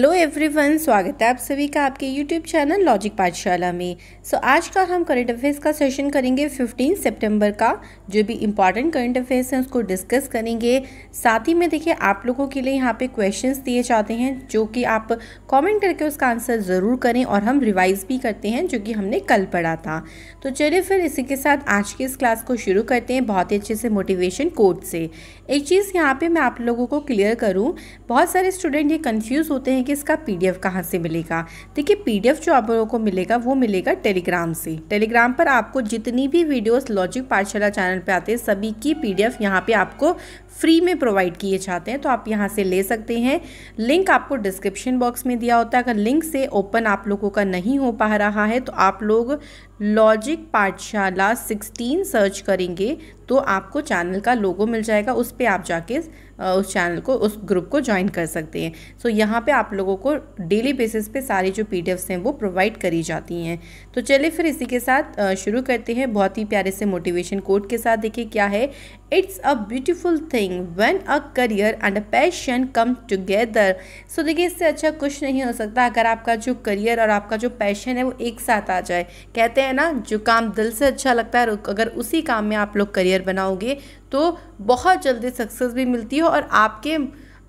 Hello everyone स्वागत है आप सभी का आपके यूट्यूब चैनल लॉजिक पाठशाला में। सो so, आज का हम करंट अफेयर्स का सेशन करेंगे 15 सितंबर का जो भी इंपॉर्टेंट करंट अफेयर्स हैं उसको डिस्कस करेंगे। साथ ही में देखिए आप लोगों के लिए यहाँ पे क्वेश्चंस दिए जाते हैं जो कि आप कमेंट करके उसका आंसर ज़रूर करें और हम रिवाइज भी करते हैं जो कि हमने कल पढ़ा था। तो चलिए फिर इसी के साथ आज की इस क्लास को शुरू करते हैं बहुत ही अच्छे से मोटिवेशन कोड से। एक चीज़ यहाँ पर मैं आप लोगों को क्लियर करूँ, बहुत सारे स्टूडेंट ये कन्फ्यूज़ होते हैं कि इसका पीडीएफ कहाँ से मिलेगा। देखिए पीडीएफ जो आप लोगों को मिलेगा, वो मिलेगा टेलीग्राम से। टेलीग्राम पर आपको जितनी भी वीडियोस लॉजिक पाठशाला चैनल पे आते हैं, सभी की पीडीएफ यहाँ पे आपको फ्री में प्रोवाइड किए जाते हैं तो आप यहाँ से ले सकते हैं। लिंक आपको डिस्क्रिप्शन बॉक्स में दिया होता है। अगर लिंक से ओपन आप लोगों का नहीं हो पा रहा है तो आप लोग लॉजिक पाठशाला 16 सर्च करेंगे तो आपको चैनल का लोगो मिल जाएगा, उस पर आप जाके उस चैनल को उस ग्रुप को ज्वाइन कर सकते हैं। सो so, यहाँ पे आप लोगों को डेली बेसिस पे सारी जो पी हैं वो प्रोवाइड करी जाती हैं। तो चलिए फिर इसी के साथ शुरू करते हैं बहुत ही प्यारे से मोटिवेशन कोड के साथ। देखिए क्या है? It's a beautiful thing when a career and a passion come together so देखिए इससे अच्छा कुछ नहीं हो सकता अगर आपका जो करियर और आपका जो पैशन है वो एक साथ आ जाए। कहते हैं ना जो काम दिल से अच्छा लगता है अगर उसी काम में आप लोग करियर बनाओगे तो बहुत जल्दी सक्सेस भी मिलती है और आपके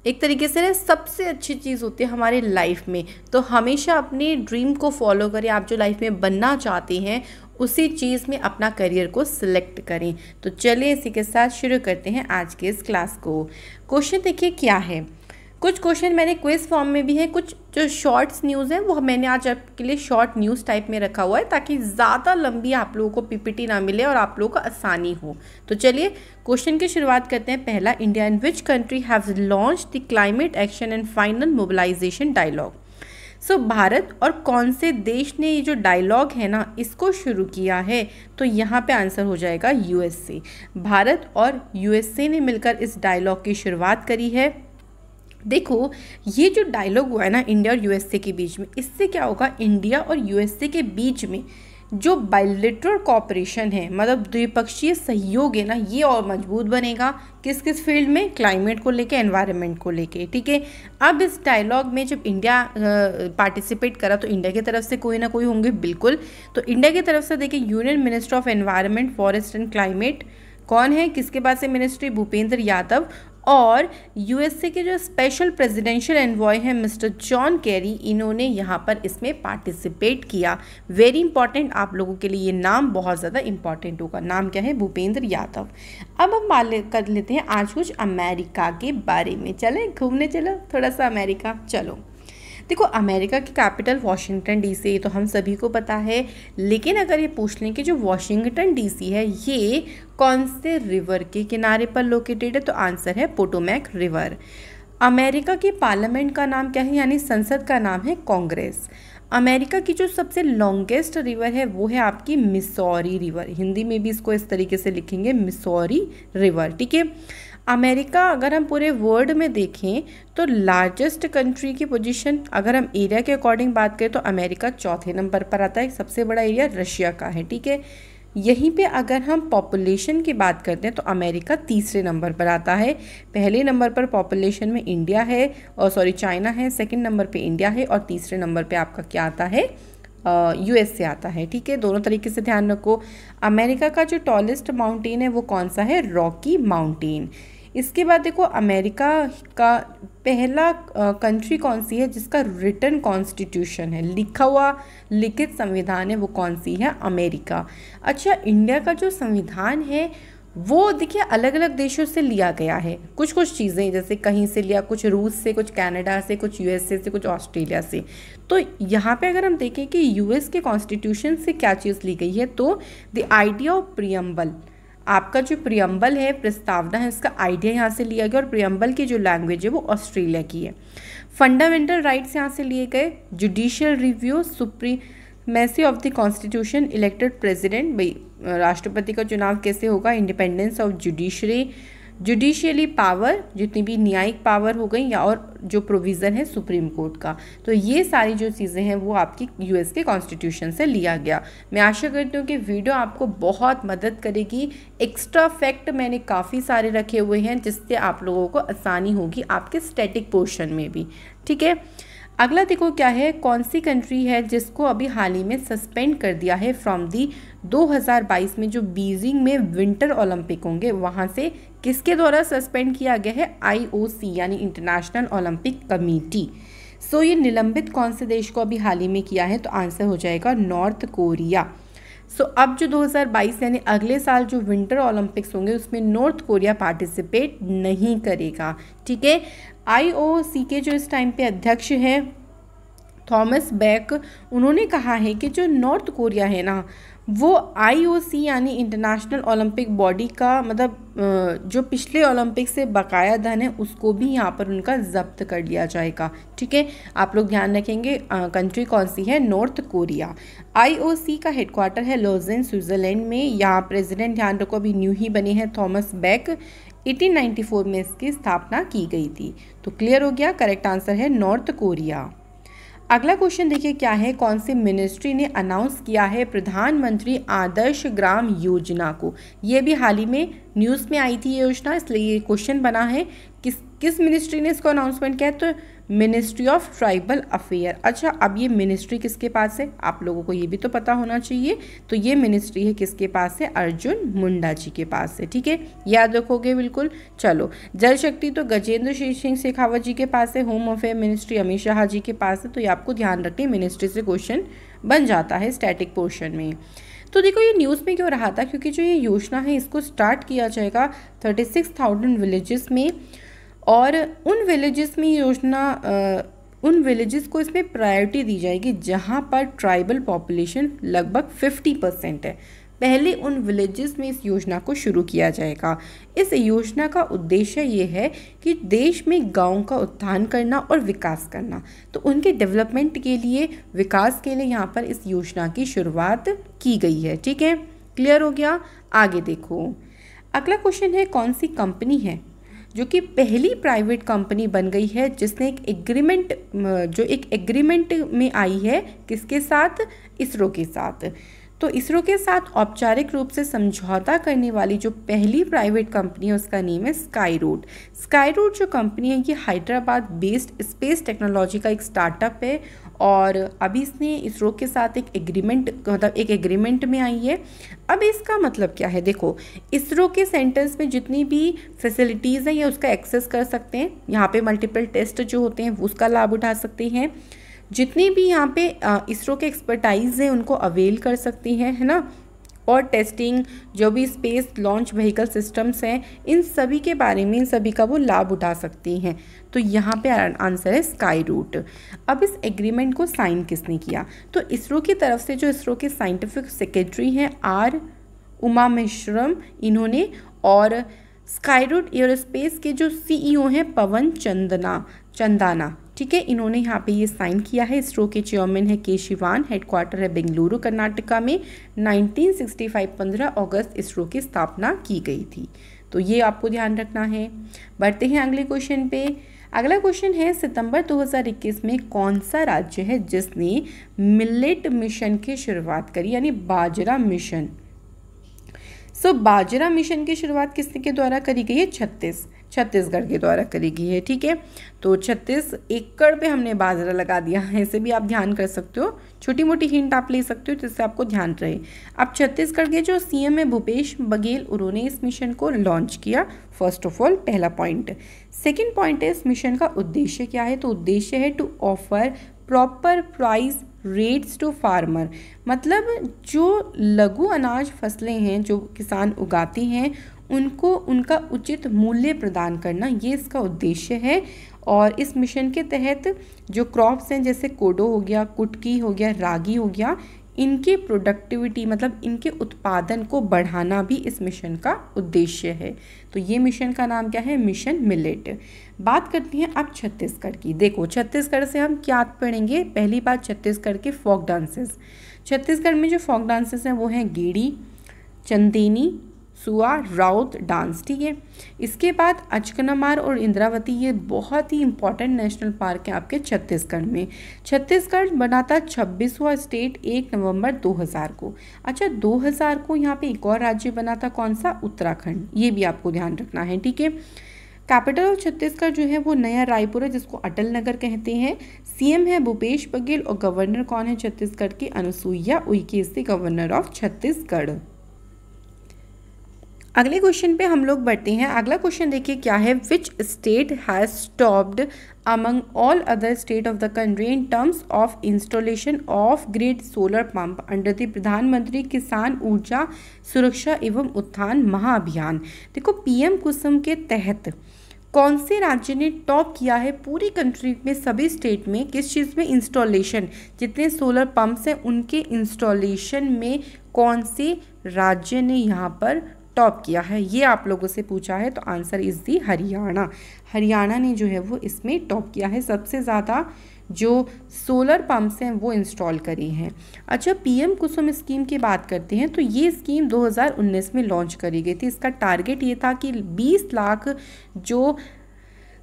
एक तरीके से ना सबसे अच्छी चीज़ होती है हमारी लाइफ में। तो हमेशा अपने ड्रीम को फॉलो करें, आप जो लाइफ में बनना चाहते हैं, उसी चीज़ में अपना करियर को सिलेक्ट करें। तो चलिए इसी के साथ शुरू करते हैं आज के इस क्लास को। क्वेश्चन देखिए क्या है? कुछ क्वेश्चन मैंने क्विज फॉर्म में भी है, कुछ जो शॉर्ट्स न्यूज़ है, वो मैंने आज आपके लिए शॉर्ट न्यूज़ टाइप में रखा हुआ है, ताकि ज़्यादा लंबी आप लोगों को पीपीटी ना मिले और आप लोगों को आसानी हो। तो चलिए क्वेश्चन की शुरुआत करते हैं। पहला India in which country have launch the climate action and final mobilisation dialogue so Bharat और कौन से देश ने ये जो डायलॉग है ना, इसको शुरू किया है? तो यहाँ पे आंसर हो जाएगा यूएसए भारत और यूएसए ने मिलकर इस डायलॉग की शुरुआत करी है। देखो, ये जो डायलॉग हुआ है ना इंडिया और यूएसए के बीच में, इससे क्या होगा? इंडिया और यूएसए के बीच में जो बायोलिटरल कॉपरेशन है मतलब द्विपक्षीय सहयोग है ना, ये और मज़बूत बनेगा। किस किस फ़ील्ड में? क्लाइमेट को लेके एनवायरनमेंट को लेके, ठीक है? अब इस डायलॉग में जब इंडिया पार्टिसिपेट करा तो इंडिया की तरफ़ से कोई ना कोई होंगे, बिल्कुल। तो इंडिया की तरफ़ से देखिए union minister of environment forest and climate कौन है? किसके पास से मिनिस्ट्री भूपेंद्र यादव। और यूएसए के जो स्पेशल प्रेसिडेंशियल एनवॉय हैं मिस्टर जॉन कैरी इन्होंने यहाँ पर इसमें पार्टिसिपेट किया। वेरी इंपॉर्टेंट आप लोगों के लिए ये नाम बहुत ज़्यादा इंपॉर्टेंट होगा। नाम क्या है? भूपेंद्र यादव। अब हम बात कर लेते हैं आज कुछ अमेरिका के बारे में। चले, घूमने चलो, थोड़ा सा अमेरिका चलो। देखो, अमेरिका की कैपिटल वॉशिंगटन डीसी तो हम सभी को पता है। लेकिन अगर ये पूछ लें कि जो वॉशिंगटन डीसी है, ये कौन से रिवर के किनारे पर लोकेटेड है? तो आंसर है पोटोमैक रिवर। अमेरिका की पार्लियामेंट का नाम क्या है? यानी संसद का नाम है कांग्रेस। अमेरिका की जो सबसे लॉन्गेस्ट रिवर है, वो है आपकी मिसौरी रिवर। हिंदी में भी इसको इस तरीके से लिखेंगे, मिसौरी रिवर, ठीक है? अमेरिका अगर हम पूरे वर्ल्ड में देखें तो लार्जेस्ट कंट्री की पोजीशन अगर हम एरिया के अकॉर्डिंग बात करें तो अमेरिका चौथे नंबर पर आता है सबसे बड़ा एरिया रशिया का है, ठीक है? यहीं पे अगर हम पॉपुलेशन की बात करते हैं तो अमेरिका तीसरे नंबर पर आता है। पहले नंबर पर पॉपुलेशन में इंडिया है, और सॉरी चाइना है सेकंड नंबर पे इंडिया है, और तीसरे नंबर पे आपका क्या आता है? यूएस से आता है, ठीक है? दोनों तरीके से ध्यान रखो। अमेरिका का जो टॉलेस्ट माउंटेन है, वो कौन सा है? रॉकी माउंटेन इसके बाद देखो, अमेरिका का पहला कंट्री कौन सी है, जिसका रिटर्न कॉन्स्टिट्यूशन है? लिखा हुआ, लिखित संविधान है, वो कौन सी है? अमेरिका। अच्छा इंडिया का जो संविधान है वो देखिए अलग अलग देशों से लिया गया है। कुछ कुछ चीज़ें, जैसे कहीं से लिया, कुछ रूस से, कुछ कनाडा से, कुछ यूएसए से, कुछ ऑस्ट्रेलिया से। तो यहाँ पे अगर हम देखें कि यूएस के कॉन्स्टिट्यूशन से क्या चीज़ ली गई है तो द आइडिया ऑफ़ प्रियम्बल आपका जो प्रियम्बल है, प्रस्तावना है, उसका आइडिया यहाँ से लिया गया और प्रियम्बल की जो लैंग्वेज है, वो ऑस्ट्रेलिया की है। फंडामेंटल राइट्स यहाँ से लिए गए judicial review supremacy of the constitution elected president भाई राष्ट्रपति का चुनाव कैसे होगा? Independence of judiciary judicially power जितनी भी न्यायिक पावर हो गई या और जो प्रोविज़न है सुप्रीम कोर्ट का। तो ये सारी जो चीज़ें हैं, वो आपकी यूएस के कॉन्स्टिट्यूशन से लिया गया। मैं आशा करती हूँ कि वीडियो आपको बहुत मदद करेगी। एक्स्ट्रा फैक्ट मैंने काफ़ी सारे रखे हुए हैं, जिससे आप लोगों को आसानी होगी आपके स्टैटिक पोर्शन में भी। ठीक है? अगला देखो क्या है कौन सी कंट्री है जिसको अभी हाल ही में सस्पेंड कर दिया है फ्रॉम दी 2022 में जो बीजिंग में विंटर ओलंपिक होंगे वहाँ से किसके द्वारा सस्पेंड किया गया है? आईओसी यानी इंटरनेशनल ओलंपिक कमेटी सो ये निलंबित कौन से देश को अभी हाल ही में किया है? तो आंसर हो जाएगा नॉर्थ कोरिया सो so, अब जो 2022 यानी अगले साल जो विंटर ओलंपिक्स होंगे उसमें नॉर्थ कोरिया पार्टिसिपेट नहीं करेगा। ठीक है? आईओसी के जो इस टाइम पे अध्यक्ष हैं, थॉमस बैक, उन्होंने कहा है कि जो नॉर्थ कोरिया है ना, वो आईओसी यानी इंटरनेशनल ओलंपिक बॉडी का मतलब जो पिछले ओलंपिक से बकाया धन है, उसको भी यहाँ पर उनका जब्त कर लिया जाएगा। ठीक है? आप लोग ध्यान रखेंगे कंट्री कौन सी है? North Korea. आईओसी का हेडक्वार्टर है लोजेन स्विट्ज़रलैंड में। यहाँ प्रेसिडेंट ध्यान रखो, अभी न्यू ही बने हैं थॉमस बैक। 1894 में इसकी स्थापना की गई थी। तो क्लियर हो गया? करेक्ट आंसर है नॉर्थ कोरिया अगला क्वेश्चन देखिए क्या है? कौन सी मिनिस्ट्री ने अनाउंस किया है प्रधानमंत्री आदर्श ग्राम योजना को? ये भी हाल ही में न्यूज़ में आई थी ये योजना, इसलिए ये क्वेश्चन बना है। किस किस मिनिस्ट्री ने इसको अनाउंसमेंट किया तो मिनिस्ट्री ऑफ़ ट्राइबल अफेयर अच्छा अब ये मिनिस्ट्री किसके पास है? आप लोगों को ये भी तो पता होना चाहिए। तो ये मिनिस्ट्री है किसके पास है? अर्जुन मुंडा जी के पास है, ठीक है? याद रखोगे बिल्कुल? चलो, जल शक्ति तो गजेंद्र सिंह शेखावत जी के पास है home affair ministry Amit Shah ji के पास है तो ये आपको ध्यान रखें मिनिस्ट्री से क्वेश्चन बन जाता है स्टैटिक पोर्शन में। तो देखो, ये न्यूज़ में क्यों रहा था? क्योंकि जो ये योजना है, इसको स्टार्ट किया जाएगा थर्टी सिक्स थाउज़ेंड विलेजेस में। और उन विलेजेस में योजना उन विलेजेस को इसमें प्रायोरिटी दी जाएगी, जहाँ पर ट्राइबल पॉपुलेशन लगभग 50 परसेंट है। पहले उन विलेजेस में इस योजना को शुरू किया जाएगा। इस योजना का उद्देश्य ये है कि देश में गाँव का उत्थान करना और विकास करना। तो उनके डेवलपमेंट के लिए, विकास के लिए यहाँ पर इस योजना की शुरुआत की गई है। ठीक है? क्लियर हो गया? आगे देखो। अगला क्वेश्चन है, कौन सी कंपनी है? जो कि पहली प्राइवेट कंपनी बन गई है, जिसने एक एग्रीमेंट जो एक एग्रीमेंट में आई है, किसके साथ? इसरो के साथ। तो इसरो के साथ औपचारिक रूप से समझौता करने वाली जो पहली प्राइवेट कंपनी है, उसका नेम है स्काई रूट स्काई रूट जो कंपनी है, ये हैदराबाद बेस्ड स्पेस टेक्नोलॉजी का एक स्टार्टअप है और अभी इसने इसरो के साथ एक एग्रीमेंट मतलब एक एग्रीमेंट में आई है। अब इसका मतलब क्या है? देखो इसरो के सेंटर्स में जितनी भी फैसिलिटीज़ हैं, ये उसका एक्सेस कर सकते हैं। यहाँ पे मल्टीपल टेस्ट जो होते हैं उसका लाभ उठा सकते हैं। जितनी भी यहाँ पे इसरो के एक्सपर्टाइज हैं, उनको अवेल कर सकती हैं, है ना? और टेस्टिंग जो भी स्पेस लॉन्च व्हीकल सिस्टम्स हैं, इन सभी के बारे में, इन सभी का वो लाभ उठा सकती हैं। तो यहाँ पे आंसर है स्काई रूट। अब इस एग्रीमेंट को साइन किसने किया? तो इसरो की तरफ़ से जो इसरो के साइंटिफिक सेक्रेटरी हैं आर उमा मिश्रम, इन्होंने और स्काई रूट एयरोस्पेस के जो सीईओ हैं पवन चंदना, चंदाना, ठीक है? इन्होंने यहाँ पे ये साइन किया है। इसरो के चेयरमैन है के शिवान, हेडक्वार्टर है बेंगलुरु, कर्नाटका में। 1965 15 अगस्त इसरो की स्थापना की गई थी। तो ये आपको ध्यान रखना है। बढ़ते हैं अगले क्वेश्चन पे। अगला क्वेश्चन है सितंबर 2021 में कौन सा राज्य है जिसने मिलेट मिशन की शुरुआत करी यानी बाजरा मिशन सो so, बाजरा मिशन की शुरुआत किसके के द्वारा करी गई है? छत्तीस छत्तीसगढ़ के द्वारा करी गई है ठीक है? तो छत्तीस एकड़ पे हमने बाजरा लगा दिया है इसे भी आप ध्यान कर सकते हो। छोटी मोटी हिंट आप ले सकते हो जिससे आपको ध्यान रहे। अब छत्तीसगढ़ के जो सीएम है भूपेश बघेल उन्होंने इस मिशन को लॉन्च किया। फ़र्स्ट ऑफ़ ऑल पहला पॉइंट। सेकेंड पॉइंट है इस मिशन का उद्देश्य क्या है? तो उद्देश्य है to offer proper price rates to farmer मतलब जो लघु अनाज फ़सलें हैं, जो किसान उगाते हैं, उनको उनका उचित मूल्य प्रदान करना, ये इसका उद्देश्य है। और इस मिशन के तहत जो क्रॉप्स हैं, जैसे कोडो हो गया, कुटकी हो गया, रागी हो गया इनकी प्रोडक्टिविटी मतलब इनके उत्पादन को बढ़ाना भी इस मिशन का उद्देश्य है। तो ये मिशन का नाम क्या है? मिशन मिलेट बात करते हैं अब छत्तीसगढ़ की। देखो, छत्तीसगढ़ से हम क्या पढ़ेंगे? पहली बात, छत्तीसगढ़ के फोक डांसेस छत्तीसगढ़ में जो फोक डांसेस हैं वो हैं गेड़ी, चंदेनी सुआ, राउत, डांस, ठीक है? इसके बाद अचकनामार और इंद्रावती, ये बहुत ही इंपॉर्टेंट नेशनल पार्क है आपके छत्तीसगढ़ में। छत्तीसगढ़ बना था छब्बीसवा स्टेट एक नवंबर 2000 को। अच्छा 2000 को यहाँ पे एक और राज्य बना था कौन सा? उत्तराखंड। ये भी आपको ध्यान रखना है, ठीक है? कैपिटल ऑफ़ छत्तीसगढ़ जो है वो नया रायपुर है, जिसको अटल नगर कहते हैं। सीएम है भूपेश बघेल और गवर्नर कौन है छत्तीसगढ़ की? अनुसुईया उइके से गवर्नर ऑफ़ छत्तीसगढ़। अगले क्वेश्चन पे हम लोग बढ़ते हैं। अगला क्वेश्चन देखिए क्या है? Which state has stopped among all other state of the country in terms of installation of grade solar pump under the Pradhanmantri Kisan Urja सुरक्षा एवं उत्थान महाअभियान देखो पीएम कुसुम के तहत कौन से राज्य ने टॉप किया है पूरी कंट्री में, सभी स्टेट में, किस चीज़ में? इंस्टॉलेशन जितने सोलर पंप्स हैं, उनके इंस्टॉलेशन में कौन से राज्य ने यहाँ पर टॉप किया है, ये आप लोगों से पूछा है तो answer is the Haryana Haryana ने जो है वो इसमें टॉप किया है। सबसे ज़्यादा जो सोलर पम्प्स हैं, वो इंस्टॉल करे हैं। अच्छा पीएम कुसुम स्कीम की बात करते हैं तो ये स्कीम 2019 में लॉन्च करी गई थी। इसका टारगेट ये था कि 20 लाख जो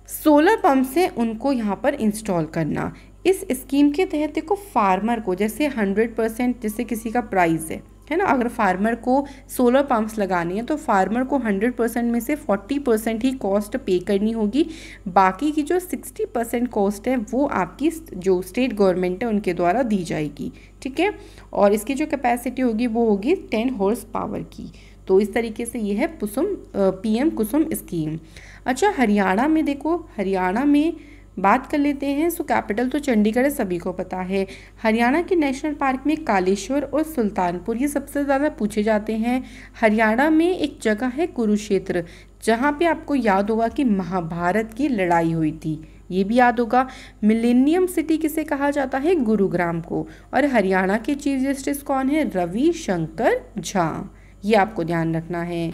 सोलर पंप्स हैं, उनको यहाँ पर इंस्टॉल करना। इस स्कीम के तहत देखो फार्मर को जैसे 100 परसेंट जैसे किसी का प्राइस है। है ना? अगर फार्मर को सोलर पंप्स लगानी हैं तो फार्मर को हंड्रेड परसेंट में से फोर्टी परसेंट ही कॉस्ट पे करनी होगी। बाकी की जो सिक्सटी परसेंट कॉस्ट है, वो आपकी जो स्टेट गवर्नमेंट है, उनके द्वारा दी जाएगी। ठीक है? और इसकी जो कैपेसिटी होगी, वो होगी टेन हॉर्स पावर की। तो इस तरीके से ये है कुसुम पीएम कुसुम स्कीम अच्छा हरियाणा में देखो, हरियाणा में बात कर लेते हैं, सो कैपिटल तो चंडीगढ़ सभी को पता है। हरियाणा के नेशनल पार्क में कालेश्वर और सुल्तानपुर ये सबसे ज़्यादा पूछे जाते हैं। हरियाणा में एक जगह है कुरुक्षेत्र, जहाँ पे आपको याद होगा कि महाभारत की लड़ाई हुई थी। ये भी याद होगा, मिलेनियम सिटी किसे कहा जाता है? गुरुग्राम को। और हरियाणा के चीफ जस्टिस कौन है? रवि शंकर झा। ये आपको ध्यान रखना है।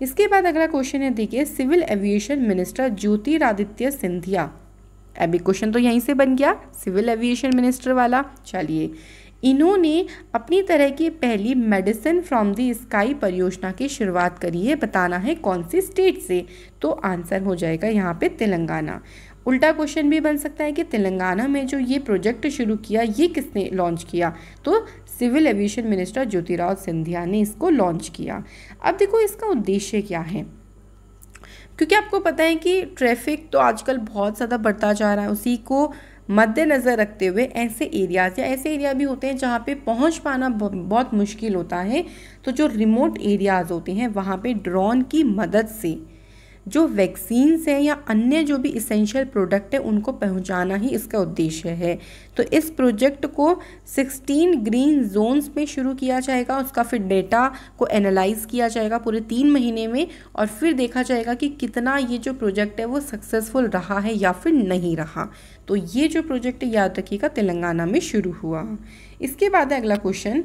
इसके बाद अगला क्वेश्चन है, देखिए, civil aviation minister Jyotiraditya Scindia. अभी क्वेश्चन तो यहीं से बन गया सिविल एविएशन मिनिस्टर वाला। चलिए, इन्होंने अपनी तरह की पहली मेडिसिन फ्रॉम द स्काई परियोजना की शुरुआत करी है। बताना है कौन सी स्टेट से? तो आंसर हो जाएगा यहाँ पे तेलंगाना। उल्टा क्वेश्चन भी बन सकता है कि तेलंगाना में जो ये प्रोजेक्ट शुरू किया, ये किसने लॉन्च किया? तो civil aviation minister Jyotirao Scindia ने इसको लॉन्च किया। अब देखो इसका उद्देश्य क्या है? क्योंकि आपको पता है कि ट्रैफ़िक तो आजकल बहुत ज़्यादा बढ़ता जा रहा है, उसी को मद्देनज़र रखते हुए ऐसे एरियाज़ या ऐसे एरिया भी होते हैं जहाँ पे पहुँच पाना बहुत मुश्किल होता है। तो जो रिमोट एरियाज़ होते हैं, वहाँ पे ड्रोन की मदद से जो वैक्सीन्स हैं या अन्य जो भी इसेंशियल प्रोडक्ट है, उनको पहुंचाना ही इसका उद्देश्य है। तो इस प्रोजेक्ट को 16 ग्रीन जोन्स में शुरू किया जाएगा, उसका फिर डेटा को एनालाइज किया जाएगा पूरे तीन महीने में, और फिर देखा जाएगा कि कितना ये जो प्रोजेक्ट है वो सक्सेसफुल रहा है या फिर नहीं रहा। तो ये जो प्रोजेक्ट याद रखिएगा, तेलंगाना में शुरू हुआ। इसके बाद अगला question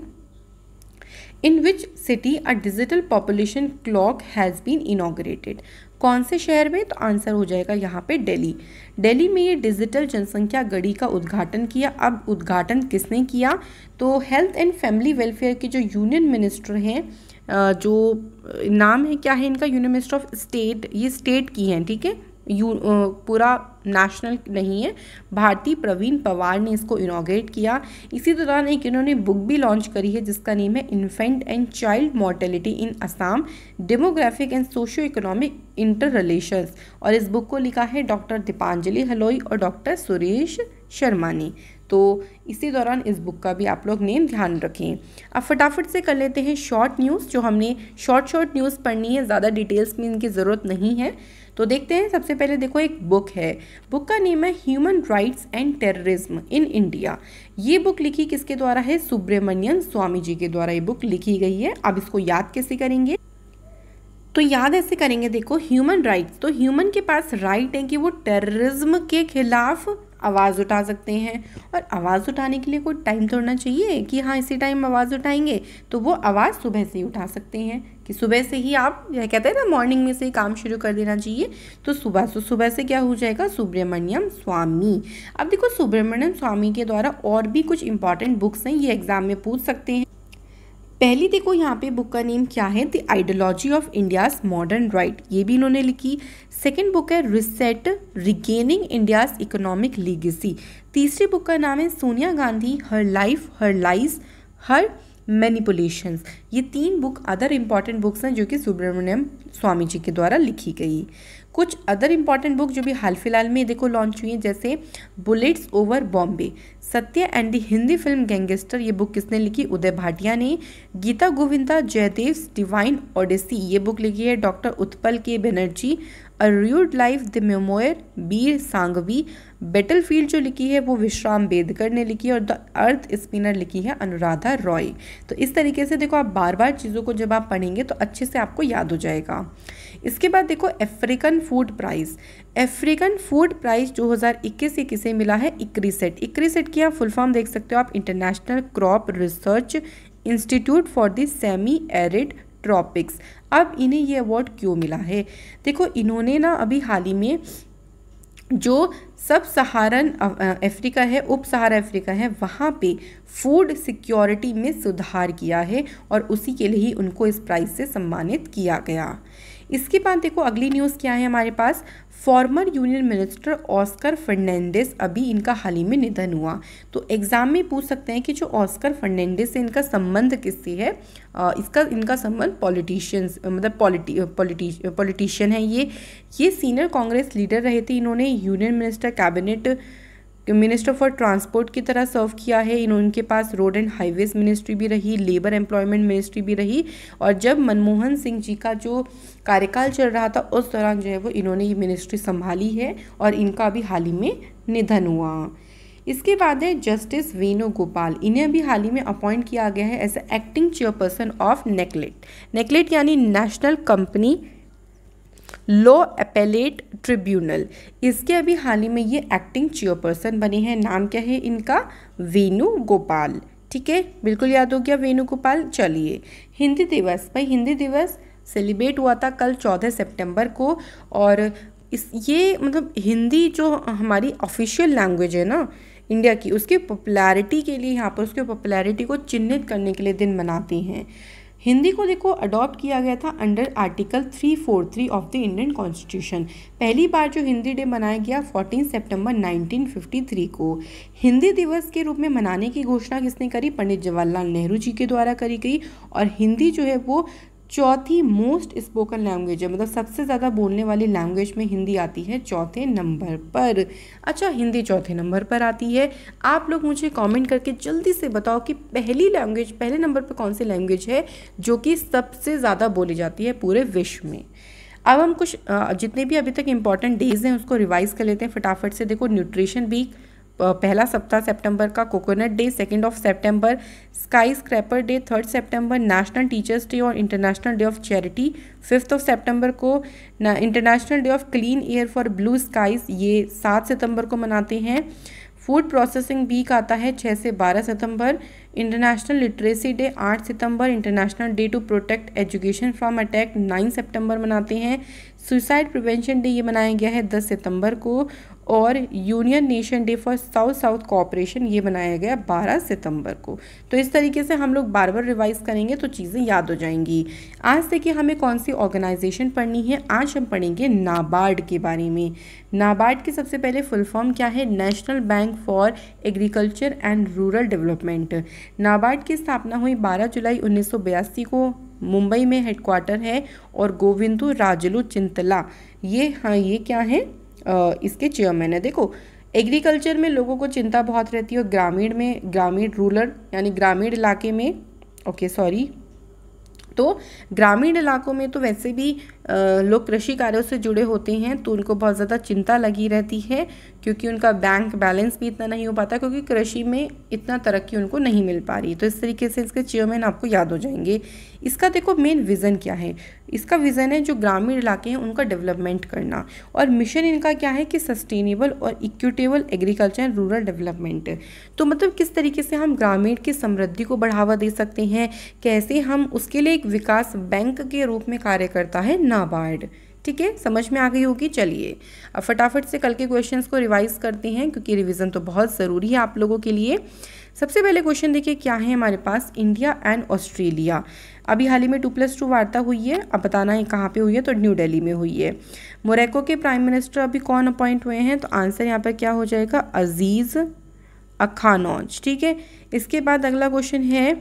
in which city a digital population clock has been inaugurated कौन से शहर में? तो आंसर हो जाएगा यहाँ पे दिल्ली दिल्ली में ये डिजिटल जनसंख्या गढ़ी का उद्घाटन किया। अब उद्घाटन किसने किया? तो हेल्थ एंड फैमिली वेलफेयर के जो यूनियन मिनिस्टर हैं जो नाम है, क्या है इनका? यूनियन मिनिस्टर ऑफ़ स्टेट ये स्टेट की हैं, ठीक है? यू पूरा नेशनल नहीं है। भारती प्रवीण पवार ने इसको इनोग्रेट किया। इसी दौरान एक इन्होंने बुक भी लॉन्च करी है, जिसका नेम है infant and child mortality in Assam demographic and socio economic interrelations और इस बुक को लिखा है डॉक्टर दीपांजलि हलोई और डॉक्टर सुरेश शर्मा ने। तो इसी दौरान इस बुक का भी आप लोग नेम ध्यान रखें। अब फटाफट से कर लेते हैं शॉर्ट न्यूज़ जो हमने शॉर्ट शॉर्ट न्यूज़ पढ़नी है, ज़्यादा डिटेल्स में इनकी ज़रूरत नहीं है। तो देखते हैं, सबसे पहले देखो, एक बुक है। बुक का नेम है human rights and terrorism in India ये बुक लिखी किसके द्वारा है? सुब्रमण्यन स्वामी जी के द्वारा ये बुक लिखी गई है। अब इसको याद कैसे करेंगे? तो याद ऐसे करेंगे, देखो ह्यूमन राइट्स तो ह्यूमन के पास राइट है कि वो टेररिज्म के खिलाफ आवाज़ उठा सकते हैं। और आवाज़ उठाने के लिए कोई टाइम थोड़ा चाहिए कि हाँ इसी टाइम आवाज़ उठाएँगे तो वो आवाज़ सुबह से ही उठा सकते हैं कि सुबह से ही आप, यह कहते हैं ना मॉर्निंग में से ही काम शुरू कर देना चाहिए। तो सुबह से सुबह से क्या हो जाएगा? सुब्रमण्यम स्वामी। अब देखो, सुब्रमण्यम स्वामी के द्वारा और भी कुछ इंपॉर्टेंट बुक्स हैं, ये एग्ज़ाम में पूछ सकते हैं। पहली देखो, यहाँ पे बुक का नेम क्या है? The ideology of India's modern right ये भी इन्होंने लिखी। सेकेंड बुक है reset regaining India's economic legacy तीसरी बुक का नाम है Sonia Gandhi her life her lies her manipulations ये तीन बुक अदर इंपॉर्टेंट बुक्स हैं जो कि सुब्रमण्यम स्वामी जी के द्वारा लिखी गई। कुछ अदर इंपॉर्टेंट बुक जो भी हाल फ़िलहाल में देखो लॉन्च हुई है, जैसे bullets over Bombay Satya and the Hindi film gangster ये बुक किसने लिखी? उदय भाटिया ने। गीता गोविंदा, जयदेव डिवाइन ओडिसी ये बुक लिखी है doctor Utpal K Banerjee a rude life the memoir Vir Sanghvi battlefield जो लिखी है वो विश्राम बेदकर ने लिखी है और द अर्थ स्पिनर लिखी है अनुराधा रॉय। तो इस तरीके से देखो आप बार बार चीज़ों को जब आप पढ़ेंगे तो अच्छे से आपको याद हो जाएगा। इसके बाद देखो African food prize African food prize 2021 से किसे मिला है? इक्रीसेट इक्रीसेट की आप फुल फॉर्म देख सकते हो आप। International crop research institute for the semi arid tropics अब इन्हें ये अवार्ड क्यों मिला है? देखो, इन्होंने ना अभी हाल ही में जो सब सहारन अफ्रीका है, उप सहारा अफ्रीका है, वहाँ पे फ़ूड सिक्योरिटी में सुधार किया है और उसी के लिए ही उनको इस प्राइज़ से सम्मानित किया गया। इसके बाद देखो, अगली न्यूज़ क्या है हमारे पास? Former union minister Oscar Fernandes अभी इनका हाल ही में निधन हुआ। तो एग्ज़ाम में पूछ सकते हैं कि जो ऑस्कर फर्नांडिस है इनका संबंध किससे है? इसका, इनका संबंध पॉलिटिशियंस मतलब पॉलिटी पॉलिटिशियन है ये। ये सीनियर कांग्रेस लीडर रहे थे इन्होंने union minister cabinet minister for transport की तरह सर्व किया है। इन, उनके पास रोड एंड हाईवेज मिनिस्ट्री भी रही लेबर एम्प्लॉयमेंट मिनिस्ट्री भी रही और जब मनमोहन सिंह जी का जो कार्यकाल चल रहा था, उस दौरान जो है वो इन्होंने ये मिनिस्ट्री संभाली है और इनका अभी हाल ही में निधन हुआ। इसके बाद है जस्टिस वेणुगोपाल। इन्हें अभी हाल ही में अपॉइंट किया गया है as acting chairperson of NCLAT NCLAT यानी national company law appellate tribunal इसके अभी हाल ही में ये एक्टिंग चेयरपर्सन बने हैं। नाम क्या है इनका? वेणु गोपाल। ठीक है? बिल्कुल याद हो गया वेणु गोपाल? चलिए। हिंदी दिवस। भाई, हिंदी दिवस सेलिब्रेट हुआ था कल चौदह सितंबर को और इस, ये मतलब हिंदी जो हमारी ऑफिशियल लैंग्वेज है ना इंडिया की, उसकी पॉपुलैरिटी के लिए यहाँ पर उसकी पॉपुलैरिटी को चिन्हित करने के लिए दिन मनाती हैं। हिंदी को देखो अडॉप्ट किया गया था under article 343 of the Indian constitution पहली बार जो हिंदी डे मनाया गया 14 सितंबर 1953 को। हिंदी दिवस के रूप में मनाने की घोषणा किसने करी? पंडित जवाहरलाल नेहरू जी के द्वारा करी गई और हिंदी जो है वो चौथी मोस्ट स्पोकन लैंग्वेज है। मतलब सबसे ज़्यादा बोलने वाली लैंग्वेज में हिंदी आती है चौथे नंबर पर। अच्छा हिंदी चौथे नंबर पर आती है। आप लोग मुझे कमेंट करके जल्दी से बताओ कि पहली लैंग्वेज पहले नंबर पर कौन सी लैंग्वेज है जो कि सबसे ज़्यादा बोली जाती है पूरे विश्व में। अब हम कुछ जितने भी अभी तक इंपॉर्टेंट डेज़ हैं, उसको रिवाइज कर लेते हैं। फटाफट से देखो न्यूट्रिशन वीक पहला सप्ताह सितंबर का कोकोनट डे सेकेंड ऑफ़ सितंबर स्काई स्क्रैपर डे थर्ड सितंबर नेशनल टीचर्स डे और international day of charity fifth of सितंबर को international day of clean air for blue skies ये सात सितंबर को मनाते हैं। फ़ूड प्रोसेसिंग वीक आता है छः से बारह सितंबर। इंटरनेशनल लिटरेसी डे आठ सितंबर। International day to protect education from attack nine सितंबर मनाते हैं। सुसाइड प्रिवेंशन डे ये मनाया गया है दस सितंबर को। और union nation day for south south cooperation ये बनाया गया 12 सितंबर को। तो इस तरीके से हम लोग बार बार रिवाइज करेंगे तो चीज़ें याद हो जाएँगी। आज देखिए हमें कौन सी ऑर्गेनाइजेशन पढ़नी है? आज हम पढ़ेंगे नाबार्ड के बारे में। नाबार्ड की सबसे पहले फुल फॉर्म क्या है? National bank for agriculture and rural development. NABARD की स्थापना हुई बारह जुलाई उन्नीस सौ बयासी को। मुंबई में हेडक्वार्टर है और गोविंदू राजलू चिंतला। ये हाँ ये क्या है? इसके चेयरमैन है। देखो एग्रीकल्चर में लोगों को चिंता बहुत रहती है और ग्रामीण में, ग्रामीण रूरल यानी ग्रामीण इलाके में ओके सॉरी तो ग्रामीण इलाकों में तो वैसे भी लोग कृषि कार्यों से जुड़े होते हैं तो उनको बहुत ज़्यादा चिंता लगी रहती है, क्योंकि उनका बैंक बैलेंस भी इतना नहीं हो पाता, क्योंकि कृषि में इतना तरक्की उनको नहीं मिल पा रही। तो इस तरीके से इसके चेयरमैन आपको याद हो जाएँगे। इसका देखो मेन विज़न क्या है? इसका विज़न है जो ग्रामीण इलाके हैं, उनका डेवलपमेंट करना। और मिशन इनका क्या है कि सस्टेनेबल और equitable agriculture and rural development. तो मतलब किस तरीके से हम ग्रामीण की समृद्धि को बढ़ावा दे सकते हैं? कैसे हम उसके लिए एक विकास बैंक के रूप में कार्य करता है? नाबार्ड। ठीक है? समझ में आ गई होगी? चलिए। अब फटाफट से कल के क्वेश्चंस को रिवाइज करते हैं, क्योंकि रिवीजन तो बहुत ज़रूरी है आप लोगों के लिए। सबसे पहले क्वेश्चन देखिए, क्या है हमारे पास? India and Australia. अभी हाल ही में टू प्लस टू वार्ता हुई है। अब बताना है कहाँ पे हुई है तो न्यू दिल्ली में हुई है। मोरक्को के प्राइम मिनिस्टर अभी कौन अपॉइंट हुए हैं? तो आंसर यहाँ पर क्या हो जाएगा? अज़ीज़ अखानौज, ठीक है? इसके बाद अगला क्वेश्चन है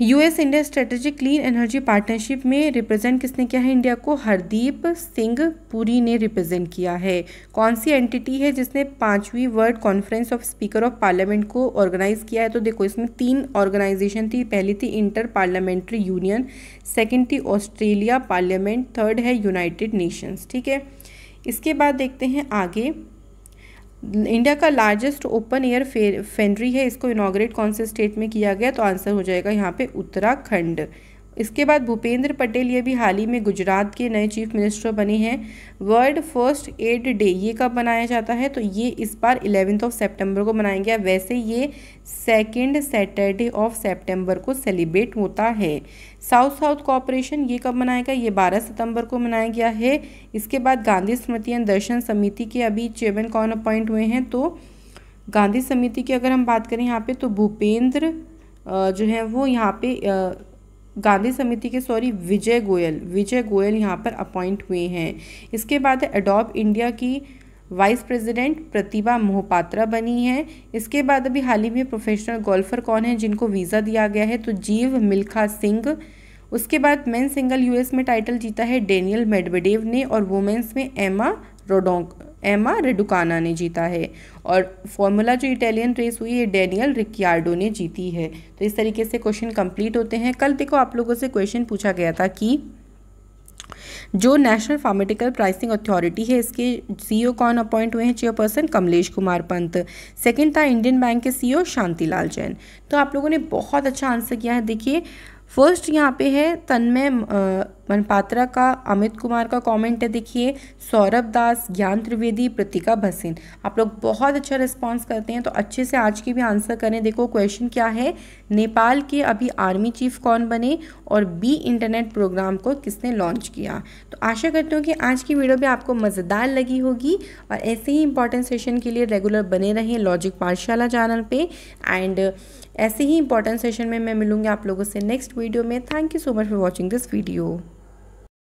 US India strategic clean energy partnership में रिप्रेजेंट किसने किया है इंडिया को? हरदीप सिंह पुरी ने रिप्रेजेंट किया है। कौन सी एंटिटी है जिसने पांचवी world conference of speaker of parliament को ऑर्गेनाइज किया है? तो देखो, इसमें तीन ऑर्गेनाइजेशन थी। पहली थी इंटर पार्लियामेंट्री यूनियन सेकेंड थी ऑस्ट्रेलिया पार्लियामेंट थर्ड है यूनाइटेड नेशंस ठीक है? इसके बाद देखते हैं आगे। इंडिया का लार्जेस्ट ओपन एयर फेंड्री है, इसको इनाग्रेट कौन से स्टेट में किया गया तो आंसर हो जाएगा यहाँ पे उत्तराखंड। इसके बाद भूपेंद्र पटेल, ये भी हाल ही में गुजरात के नए चीफ मिनिस्टर बने हैं। वर्ल्ड फ़र्स्ट एड डे, ये कब मनाया जाता है? तो ये इस बार इलेवेंथ ऑफ़ सेप्टेम्बर को मनाया गया वैसे ये सेकेंड सैटरडे ऑफ़ सेप्टेम्बर को सेलिब्रेट होता है। साउथ साउथ कॉपरेशन ये कब मनाया गया ये बारह सितंबर को मनाया गया है। इसके बाद गांधी स्मृति दर्शन समिति के अभी चेयरमैन कौन अपॉइंट हुए हैं? तो गांधी समिति की अगर हम बात करें यहाँ पे तो भूपेंद्र जो है वो यहाँ पे गांधी समिति के, सॉरी, विजय गोयल। विजय गोयल यहाँ पर अपॉइंट हुए हैं। इसके बाद अडॉप इंडिया की वाइस प्रेसिडेंट प्रतिभा मोहपात्रा बनी है। इसके बाद अभी हाल ही में प्रोफेशनल गोल्फर कौन है जिनको वीज़ा दिया गया है? तो जीव मिल्खा सिंह। उसके बाद मेन सिंगल यूएस में टाइटल जीता है डेनियल मेडवेडेव ने और वुमेंस में एमा रोडोंक एमा रेडुकाना ने जीता है और फॉर्मूला जो इटालियन रेस हुई है, डेनियल रिक्यार्डो ने जीती है। तो इस तरीके से क्वेश्चन कंप्लीट होते हैं। कल देखो आप लोगों से क्वेश्चन पूछा गया था कि जो नेशनल फार्मेटिकल प्राइसिंग अथॉरिटी है, इसके सीईओ कौन अपॉइंट हुए हैं? चेयरपर्सन कमलेश कुमार पंत। सेकंड था इंडियन बैंक के सीईओ शांतिलाल जैन। तो आप लोगों ने बहुत अच्छा आंसर किया है। देखिए फ़र्स्ट यहाँ पे है तन्मय मनपात्रा का, अमित कुमार का कमेंट है, देखिए, सौरभ दास, ज्ञान त्रिवेदी, प्रतिका भसीन। आप लोग बहुत अच्छा रिस्पांस करते हैं तो अच्छे से आज की भी आंसर करें। देखो क्वेश्चन क्या है? नेपाल के अभी आर्मी चीफ कौन बने और बी इंटरनेट प्रोग्राम को किसने लॉन्च किया? तो आशा करती हूँ कि आज की वीडियो भी आपको मज़ेदार लगी होगी और ऐसे ही इंपॉर्टेंट सेशन के लिए रेगुलर बने रहें लॉजिक पाठशाला चैनल पे। एंड ऐसे ही इंपॉर्टेंट सेशन में मैं मिलूँगी आप लोगों से नेक्स्ट वीडियो में। Thank you so much for watching this video